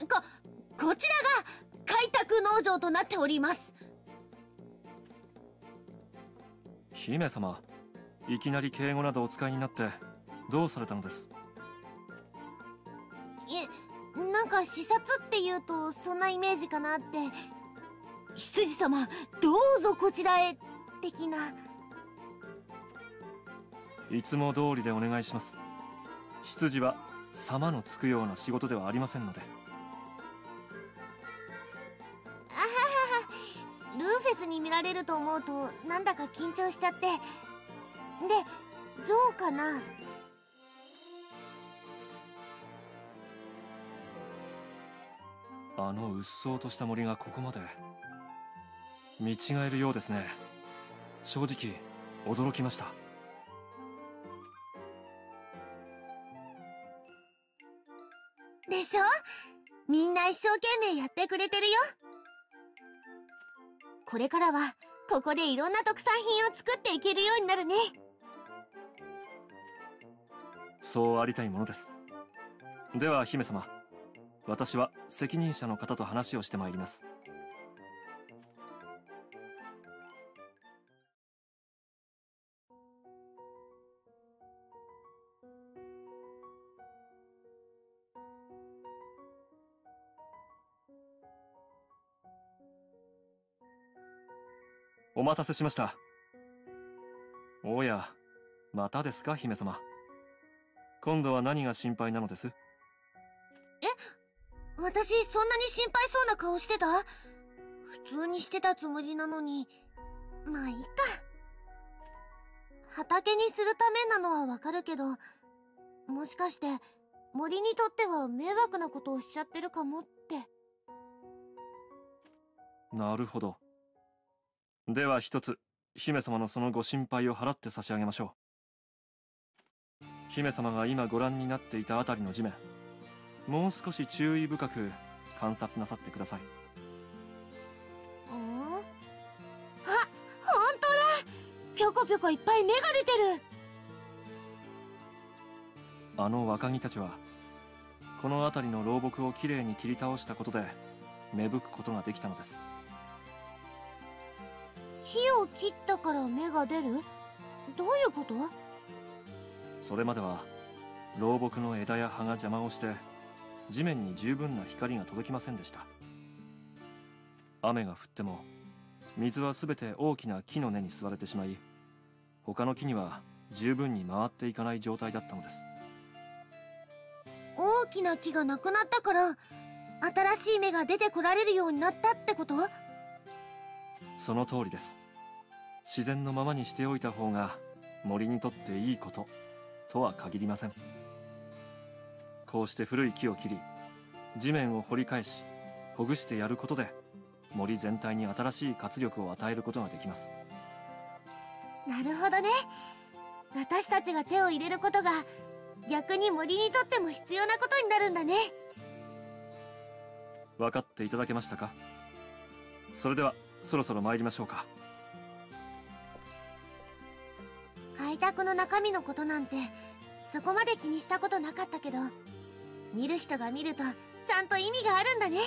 ここちらが開拓農場となっております。姫様いきなり敬語などお使いになってどうされたのです？いえなんか視察っていうとそんなイメージかなって。執事様どうぞこちらへ的な。いつも通りでお願いします。執事は様のつくような仕事ではありませんのでルーフェスに見られると思うとなんだか緊張しちゃって。でどうかな？あのうっそうとした森がここまで。見違えるようですね。正直驚きました。でしょ？みんな一生懸命やってくれてるよこれからはここでいろんな特産品を作っていけるようになるね。そうありたいものです。では姫様私は責任者の方と話をしてまいります。お待たせしました。おやまたですか姫様。今度は何が心配なのです？私そんなに心配そうな顔してた？普通にしてたつもりなのに。まあいいか。畑にするためなのはわかるけどもしかして森にとっては迷惑なことをしちゃってるかもって。なるほどでは一つ姫様のそのご心配を払って差し上げましょう。姫様が今ご覧になっていたあたりの地面もう少し注意深く観察なさってください。ん？あ本当だ！ぴょこぴょこいっぱい芽が出てる！あの若木たちはこの辺りの老木をきれいに切り倒したことで芽吹くことができたのです木を切ったから芽が出る？どういうこと？それまでは老木の枝や葉が邪魔をして地面に十分な光が届きませんでした。雨が降っても水は全て大きな木の根に吸われてしまい他の木には十分に回っていかない状態だったのです。大きな木がなくなったから新しい芽が出てこられるようになったってこと？その通りです自然のままにしておいた方が森にとっていいこととは限りません。こうして古い木を切り地面を掘り返しほぐしてやることで森全体に新しい活力を与えることができます。なるほどね。私たちが手を入れることが逆に森にとっても必要なことになるんだね。分かっていただけましたか？それではそろそろ参りましょうか委託の中身のことなんてそこまで気にしたことなかったけど見る人が見るとちゃんと意味があるんだね。